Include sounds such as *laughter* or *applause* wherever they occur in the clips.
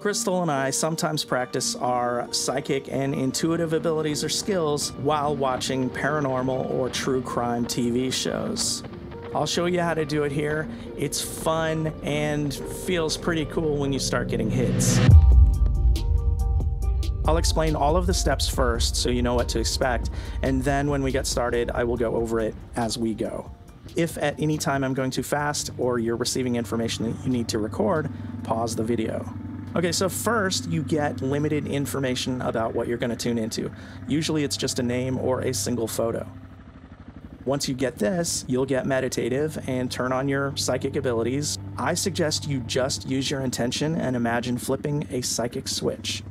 Crystal and I sometimes practice our psychic and intuitive abilities or skills while watching paranormal or true crime TV shows. I'll show you how to do it here. It's fun and feels pretty cool when you start getting hits. I'll explain all of the steps first so you know what to expect, and then when we get started, I will go over it as we go. If at any time I'm going too fast or you're receiving information that you need to record, pause the video. Okay, so first you get limited information about what you're going to tune into. Usually it's just a name or a single photo. Once you get this, you'll get meditative and turn on your psychic abilities. I suggest you just use your intention and imagine flipping a psychic switch.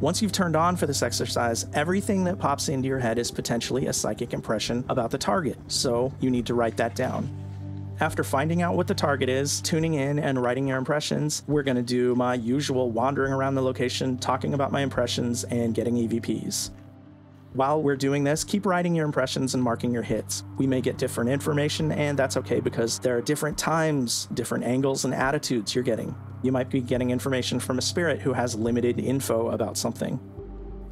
Once you've turned on for this exercise, everything that pops into your head is potentially a psychic impression about the target, so you need to write that down. After finding out what the target is, tuning in, and writing your impressions, we're going to do my usual wandering around the location, talking about my impressions, and getting EVPs. While we're doing this, keep writing your impressions and marking your hits. We may get different information, and that's okay because there are different times, different angles, and attitudes you're getting. You might be getting information from a spirit who has limited info about something.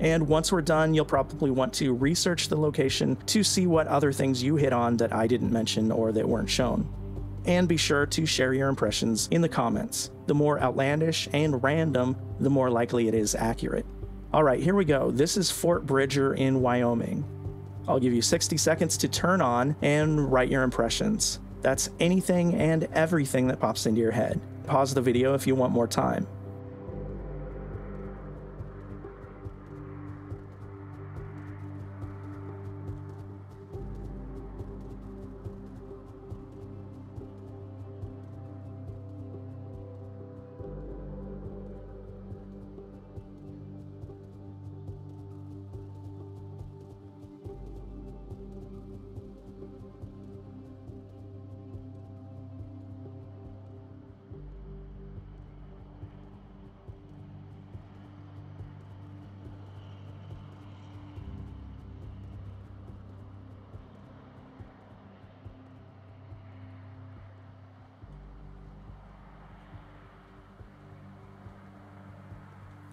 And once we're done, you'll probably want to research the location to see what other things you hit on that I didn't mention or that weren't shown. And be sure to share your impressions in the comments. The more outlandish and random, the more likely it is accurate. All right, here we go. This is Fort Bridger in Wyoming. I'll give you 60 seconds to turn on and write your impressions. That's anything and everything that pops into your head. Pause the video if you want more time.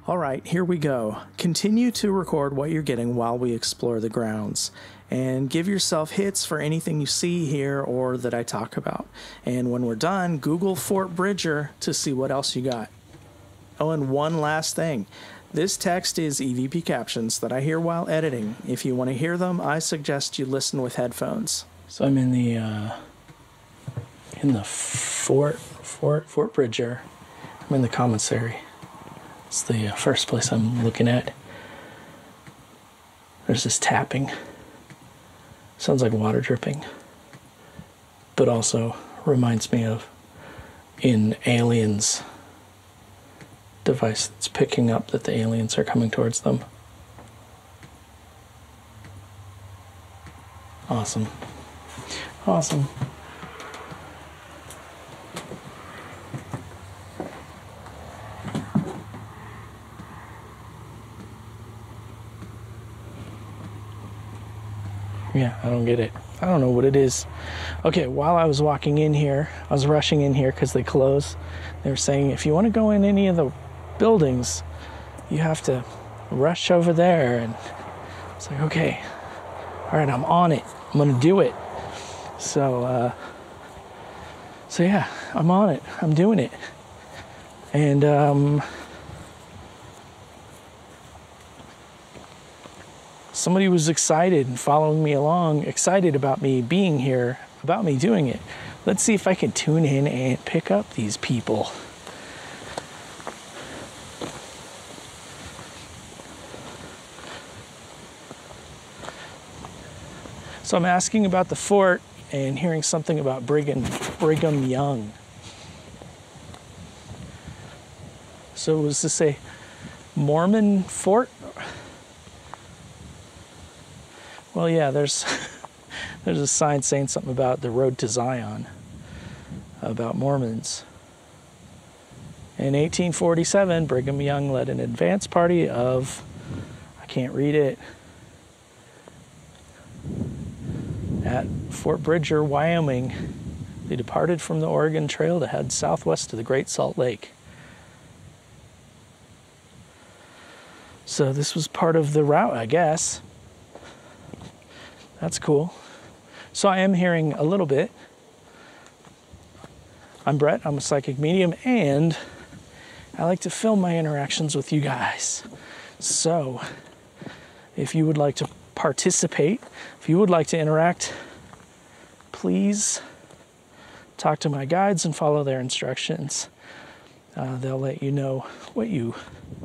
All right, here we go. Continue to record what you're getting while we explore the grounds. And give yourself hits for anything you see here or that I talk about. And when we're done, Google Fort Bridger to see what else you got. Oh, and one last thing. This text is EVP captions that I hear while editing. If you want to hear them, I suggest you listen with headphones. So I'm in the uh, in the Fort Fort Fort Bridger. I'm in the commissary. It's the uh, first place I'm looking at. There's this tapping. Sounds like water dripping. But also reminds me of in Aliens device that's picking up that the aliens are coming towards them. Awesome. Awesome. Yeah, I don't get it. I don't know what it is. Okay, while I was walking in here, I was rushing in here because they close. They were saying if you want to go in any of the buildings, you have to rush over there. And it's like, okay, all right, I'm on it. I'm gonna do it. So, uh, so yeah, I'm on it. I'm doing it. And um, somebody was excited and following me along, excited about me being here, about me doing it. Let's see if I can tune in and pick up these people. So I'm asking about the fort and hearing something about Brigham, Brigham Young. So was this a Mormon fort? Well, yeah, there's *laughs* there's a sign saying something about the road to Zion, about Mormons. In 1847, Brigham Young led an advance party of, I can't read it, at Fort Bridger, Wyoming. They departed from the Oregon Trail to head southwest to the Great Salt Lake. So this was part of the route, I guess. That's cool. So I am hearing a little bit. I'm Brett, I'm a psychic medium, and I like to film my interactions with you guys. So if you would like to participate, if you would like to interact, please talk to my guides and follow their instructions. Uh, they'll let you know what you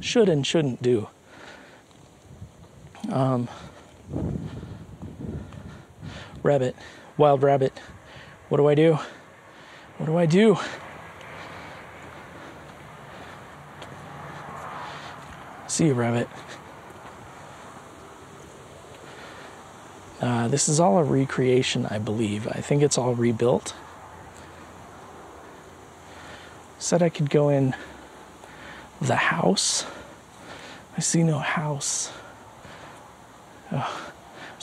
should and shouldn't do. Um, rabbit, wild rabbit. What do I do? What do I do? See you, rabbit. Uh, this is all a recreation, I believe. I think it's all rebuilt. Said I could go in the house. I see no house.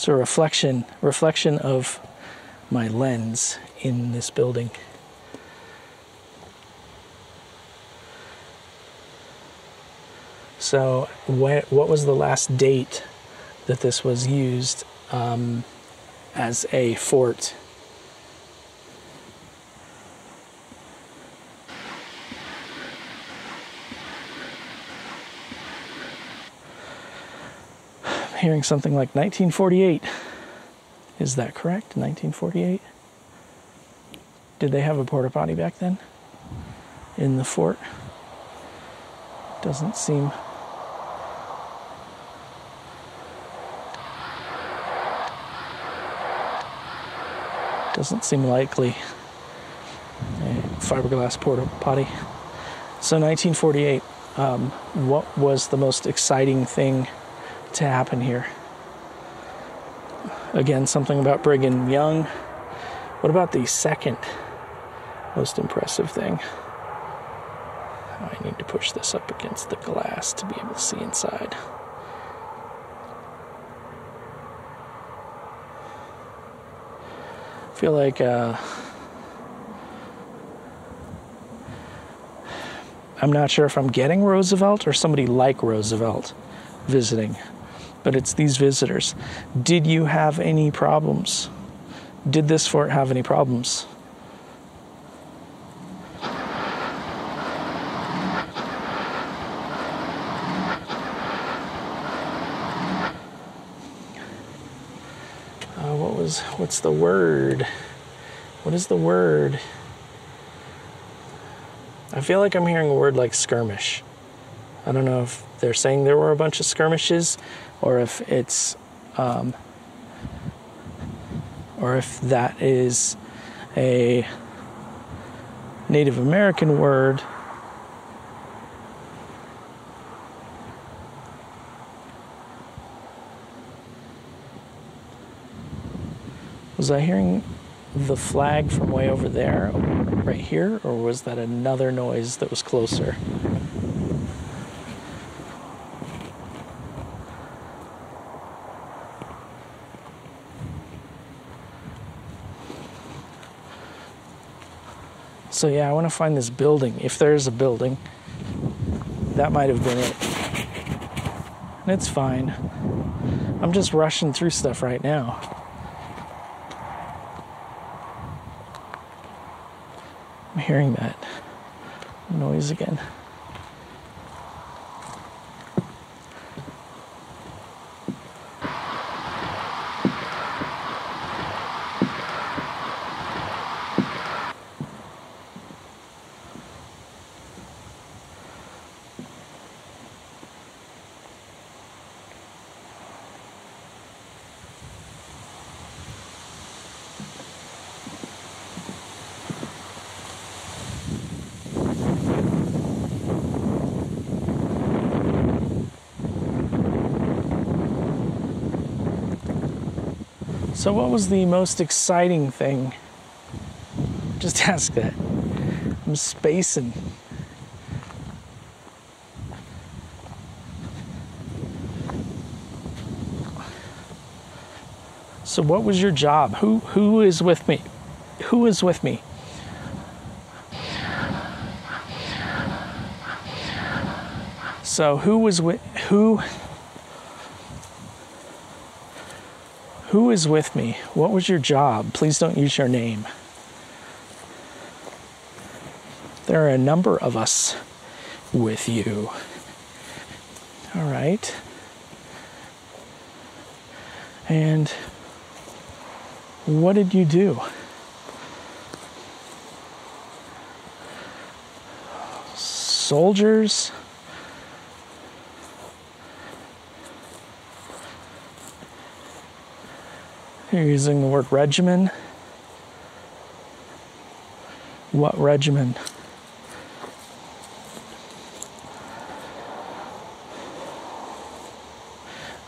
A reflection, reflection of my lens in this building. So, what, what was the last date that this was used um, as a fort? Hearing something like 1948. Is that correct? 1948? Did they have a porta potty back then? In the fort? Doesn't seem. Doesn't seem likely. A fiberglass porta potty. So 1948. Um, what was the most exciting thing to happen here. Again, something about Brigham Young. What about the second most impressive thing? I need to push this up against the glass to be able to see inside. I feel like uh, I'm not sure if I'm getting Roosevelt or somebody like Roosevelt visiting but it's these visitors. Did you have any problems? Did this fort have any problems? Uh, what was, what's the word? What is the word? I feel like I'm hearing a word like skirmish. I don't know if they're saying there were a bunch of skirmishes or if it's um, or if that is a Native American word. Was I hearing the flag from way over there, right here, or was that another noise that was closer? So yeah, I want to find this building. If there's a building, that might have been it. And it's fine. I'm just rushing through stuff right now. I'm hearing that noise again. So, what was the most exciting thing? Just *laughs* ask that. I'm spacing. So, what was your job? Who who is with me? Who is with me? So, who was with who? Who is with me? What was your job? Please don't use your name. There are a number of us with you. All right. And what did you do? Soldiers? You're using the word regimen. What regimen?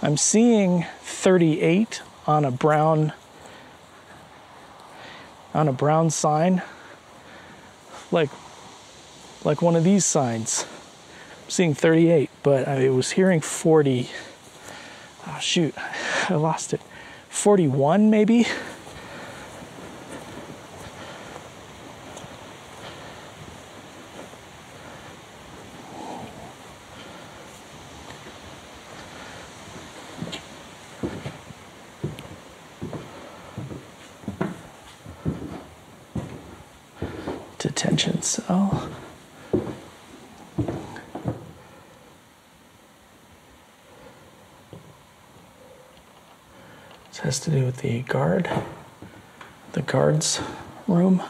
I'm seeing 38 on a brown on a brown sign like like one of these signs. I'm seeing 38, but I was hearing 40. Oh shoot, *laughs* I lost it. 41 maybe. Detention cell. This has the guard, the guard's room.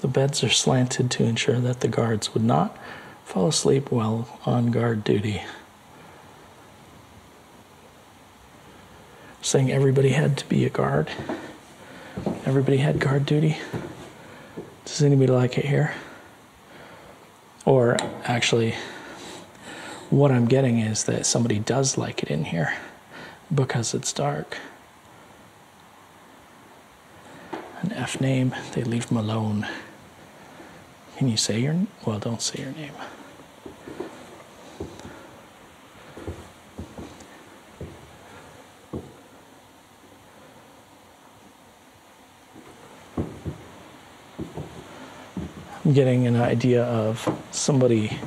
The beds are slanted to ensure that the guards would not fall asleep while on guard duty. Saying everybody had to be a guard. Everybody had guard duty. Does anybody like it here? Or actually, what I'm getting is that somebody does like it in here because it's dark. An F name, they leave them alone. Can you say your well? Don't say your name. I'm getting an idea of somebody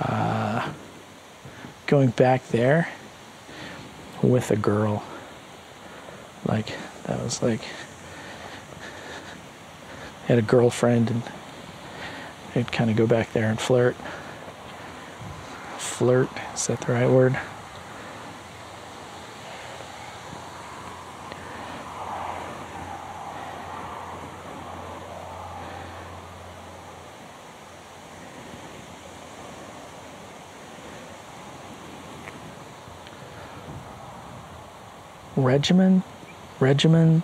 uh, going back there with a girl. Like that was like I had a girlfriend and they'd kind of go back there and flirt. Flirt, is that the right word? Regimen, regimen,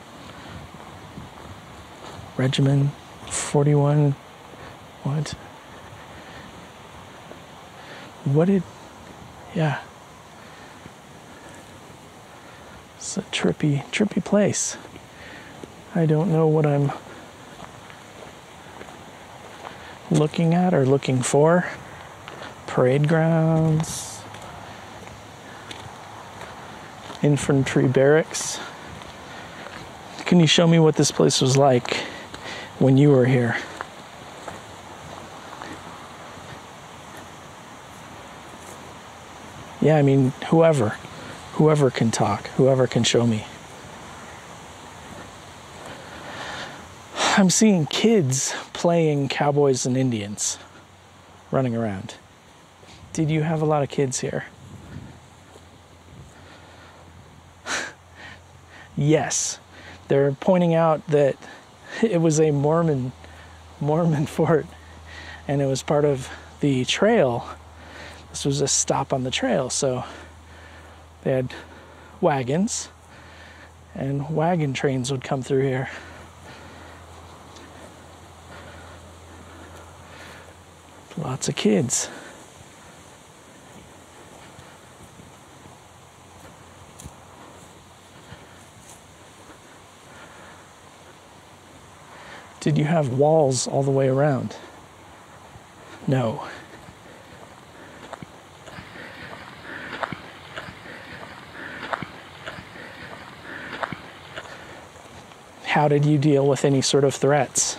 regimen, 41, what? What did, yeah. It's a trippy, trippy place. I don't know what I'm looking at or looking for. Parade grounds. Infantry barracks. Can you show me what this place was like when you were here? Yeah, I mean, whoever, whoever can talk, whoever can show me. I'm seeing kids playing cowboys and Indians running around. Did you have a lot of kids here? Yes, they're pointing out that *laughs* it was a Mormon Mormon *laughs* fort and it was part of the trail. This was a stop on the trail, so they had wagons and wagon trains would come through here. Lots of kids. Did you have walls all the way around? No. How did you deal with any sort of threats?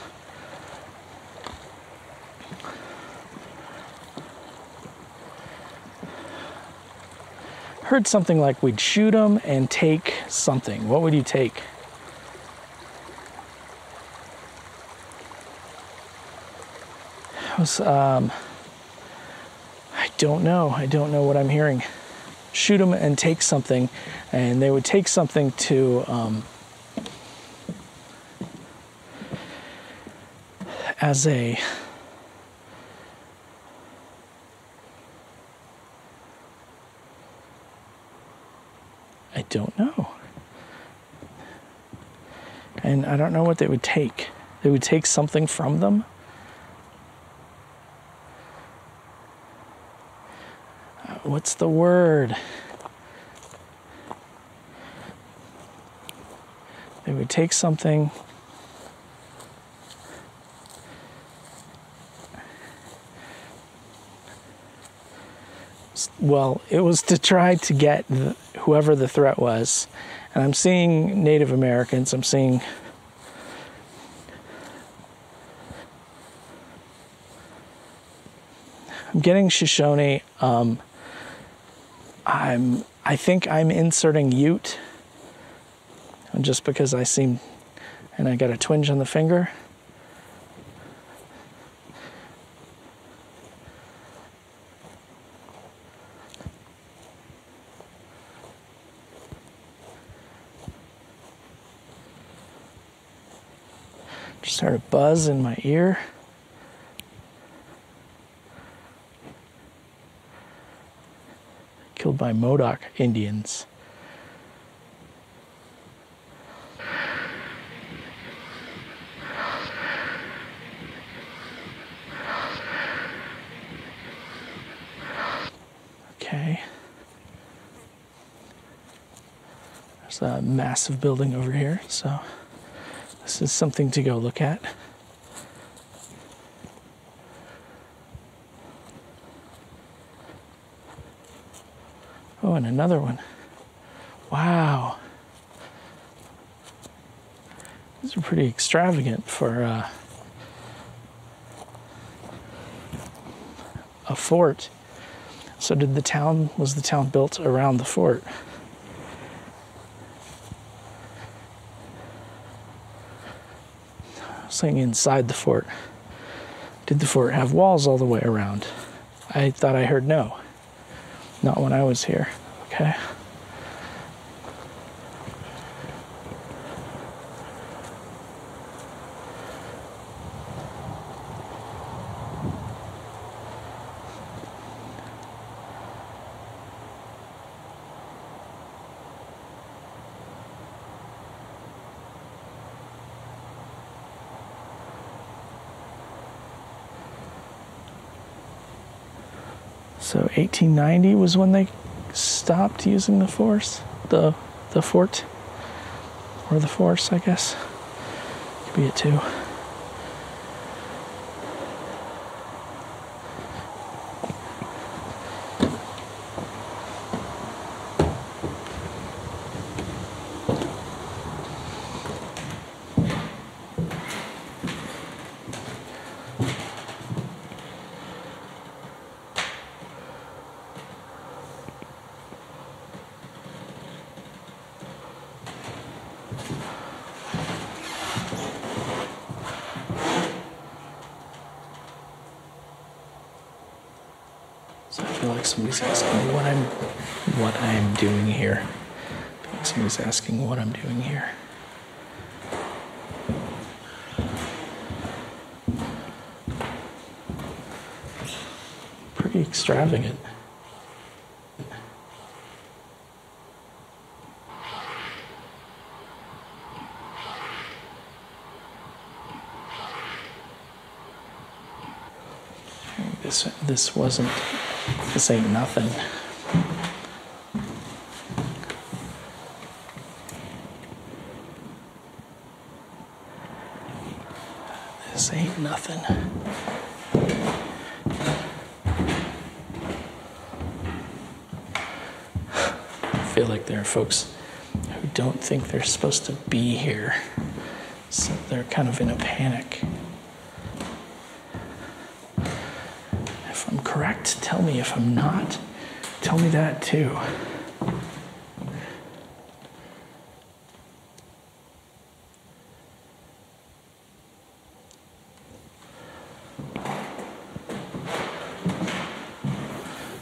Heard something like we'd shoot them and take something. What would you take? Um, I don't know. I don't know what I'm hearing. Shoot them and take something, and they would take something to um, as a I don't know. And I don't know what they would take. They would take something from them. What's the word? They would take something. Well, it was to try to get the, whoever the threat was. And I'm seeing Native Americans, I'm seeing I'm getting Shoshone. Um, I'm I think I'm inserting Ute just because I seem and I got a twinge on the finger. Just heard a buzz in my ear. By Modoc Indians. Okay. There's a massive building over here, so this is something to go look at. Oh, and another one. Wow. These are pretty extravagant for uh, a fort. So did the town was the town built around the fort? saying inside the fort. Did the fort have walls all the way around? I thought I heard no. Not when I was here. Okay. So 1890 was when they stopped using the force, the the fort, or the force, I guess. Could be it too. Feel like somebody's asking me what I'm what I'm doing here. Somebody's asking what I'm doing here. Pretty extravagant. This this wasn't this ain't nothing. This ain't nothing. I feel like there are folks who don't think they're supposed to be here. So they're kind of in a panic. If I'm correct, tell me. If I'm not, tell me that too.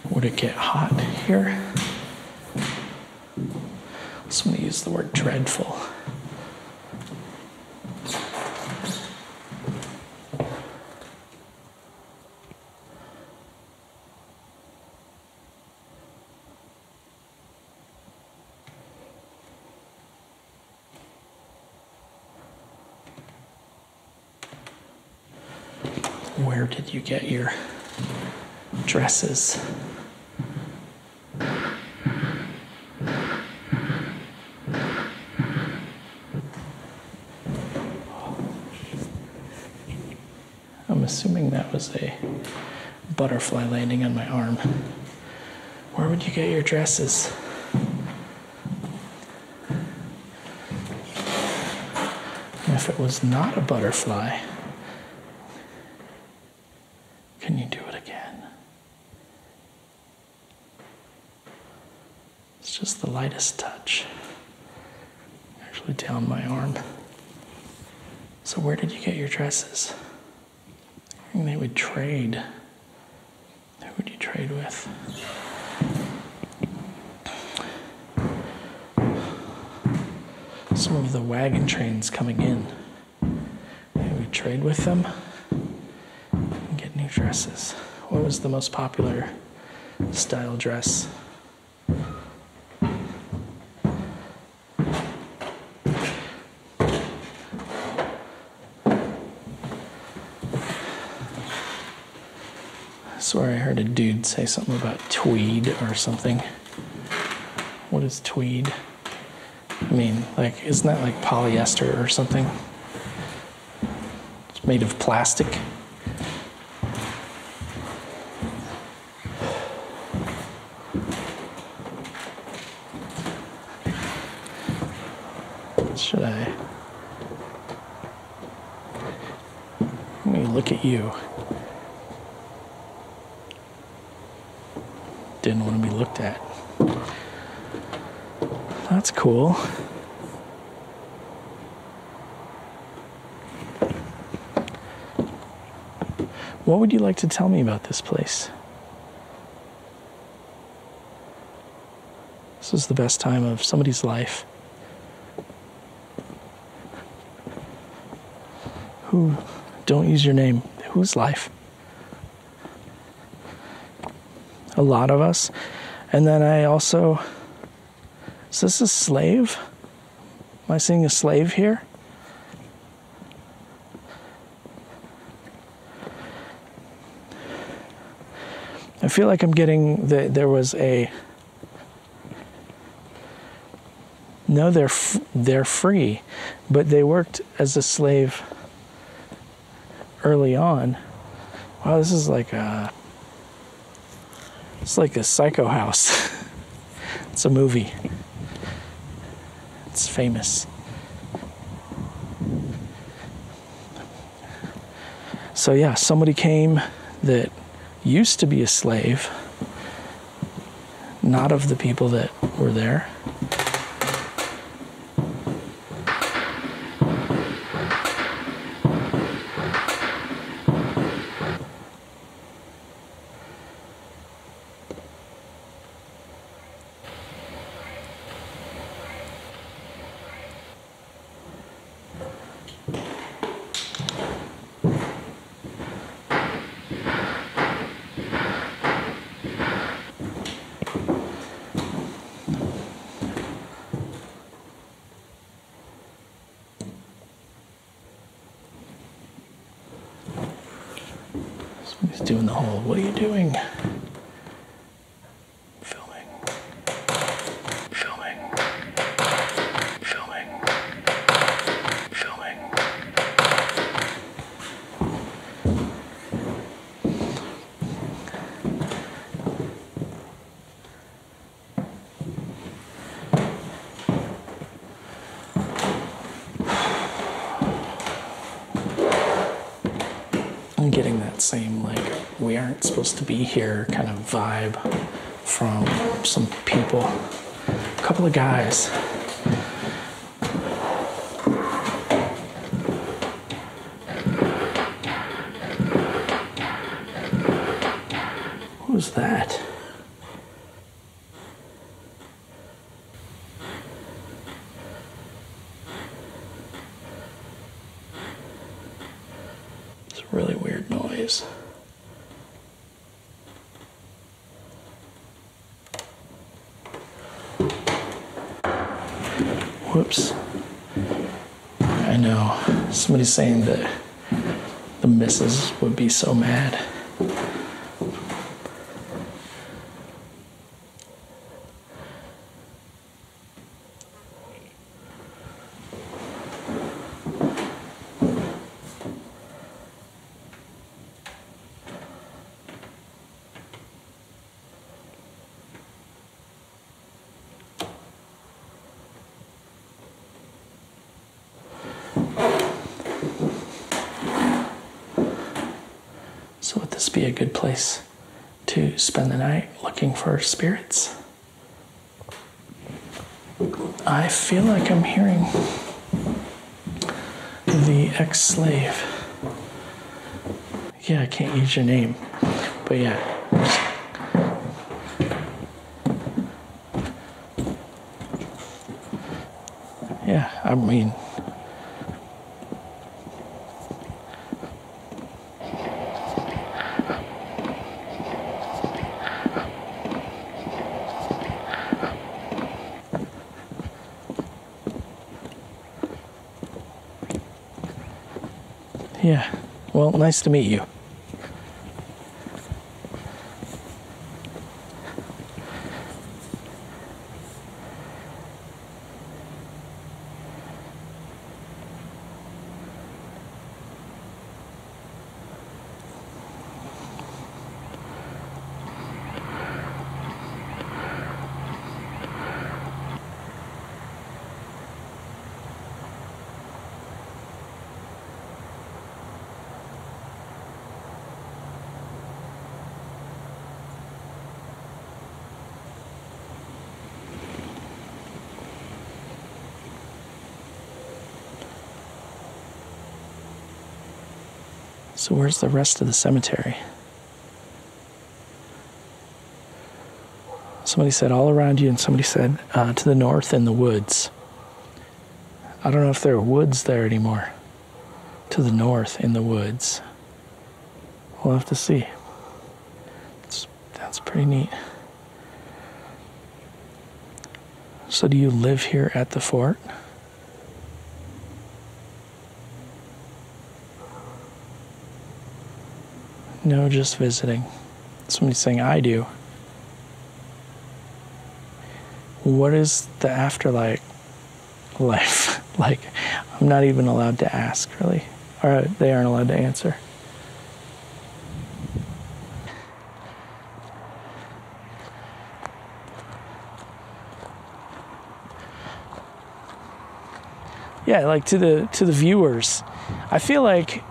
Would it get hot here? So I'm going to use the word dreadful. Where did you get your dresses? I'm assuming that was a butterfly landing on my arm. Where would you get your dresses? If it was not a butterfly, can you do it again? It's just the lightest touch. Actually, down my arm. So, where did you get your dresses? And they would trade. Who would you trade with? Some of the wagon trains coming in. They would trade with them and get new dresses. What was the most popular style dress? Swear I heard a dude say something about tweed or something. What is tweed? I mean, like, isn't that like polyester or something? It's made of plastic. Should I? Let me look at you. Didn't want to be looked at. That's cool. What would you like to tell me about this place? This is the best time of somebody's life. Who, don't use your name, whose life? A lot of us. And then I also, is this a slave? Am I seeing a slave here? I feel like I'm getting that there was a no they're f- they're free but they worked as a slave early on wow this is like a it's like a psycho house. *laughs* It's a movie. It's famous. So yeah somebody came that used to be a slave, not of the people that were there. Doing the whole, what are you doing? Filming. Filming. Filming. Filming. I'm getting that same like we aren't supposed to be here kind of vibe from some people. A couple of guys. What was that? really weird noise. Whoops. I know. Somebody's saying that the missus would be so mad. Be a good place to spend the night looking for spirits? I feel like I'm hearing the ex slave. Yeah, I can't use your name, but yeah. Yeah, I mean, Yeah. Well, nice to meet you. So, where's the rest of the cemetery? Somebody said all around you, and somebody said uh, to the north in the woods. I don't know if there are woods there anymore. To the north in the woods. We'll have to see. It's, that's pretty neat. So, do you live here at the fort? No, just visiting. Somebody's saying, I do. What is the afterlife life *laughs* like? I'm not even allowed to ask, really. Or they aren't allowed to answer. Yeah, like to the to the viewers. I feel like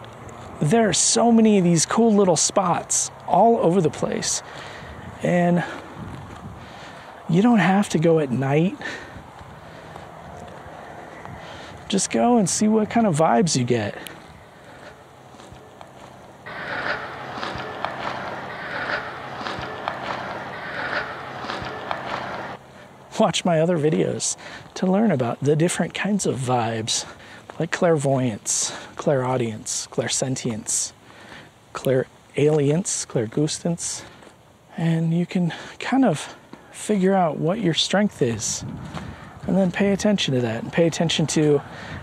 there are so many of these cool little spots all over the place. And you don't have to go at night. Just go and see what kind of vibes you get. Watch my other videos to learn about the different kinds of vibes like clairvoyance, clairaudience, clairsentience, clairalience, clairgustance. And you can kind of figure out what your strength is. And then pay attention to that and pay attention to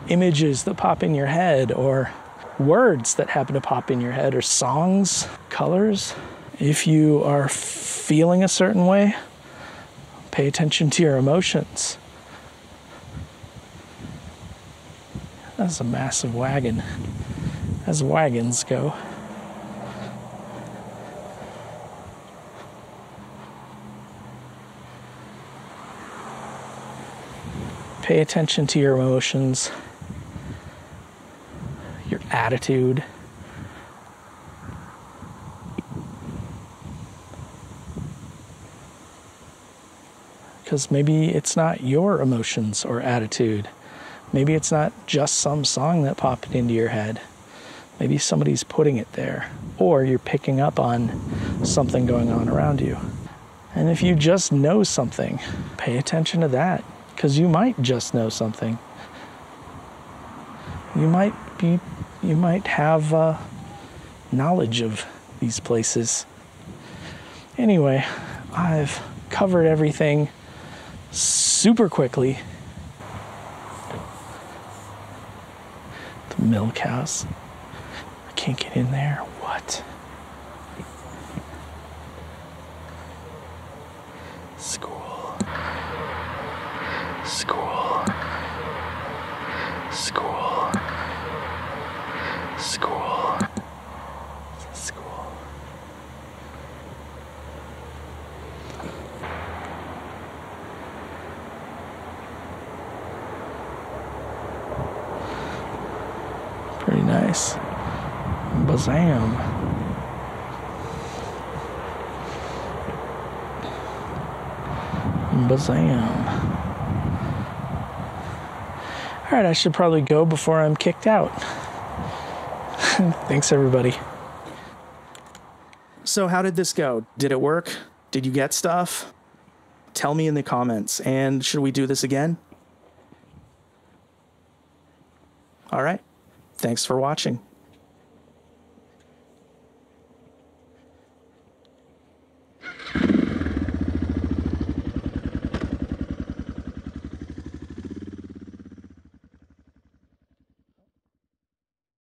images that pop in your head or words that happen to pop in your head or songs, colors. If you are feeling a certain way, pay attention to your emotions. That's a massive wagon, as wagons go. Pay attention to your emotions, your attitude. Because maybe it's not your emotions or attitude Maybe it's not just some song that popped into your head. Maybe somebody's putting it there, or you're picking up on something going on around you. And if you just know something, pay attention to that, because you might just know something. You might be, you might have uh, knowledge of these places. Anyway, I've covered everything super quickly. Milk house. I can't get in there. What? School. School. School. School. Pretty nice. Bazam. Bazam. All right, I should probably go before I'm kicked out. *laughs* Thanks, everybody. So, how did this go? Did it work? Did you get stuff? Tell me in the comments. And should we do this again? All right. Thanks for watching.